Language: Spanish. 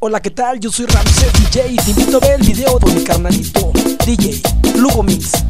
Hola, ¿qué tal? Yo soy Ramsey DJ y te invito a ver el video de mi carnalito DJ Lugo Mix.